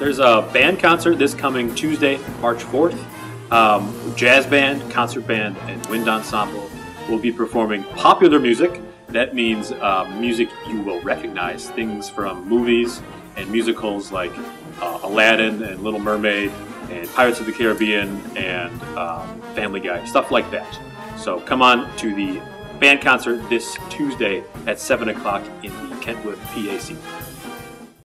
There's a band concert this coming Tuesday, March 4th. Um, jazz band, concert band, and wind ensemble will be performing popular music. That means uh, music you will recognize, things from movies and musicals like uh, Aladdin and Little Mermaid and Pirates of the Caribbean and um, Family Guy, stuff like that. So come on to the band concert this Tuesday at 7 o'clock in the Kentwood PAC.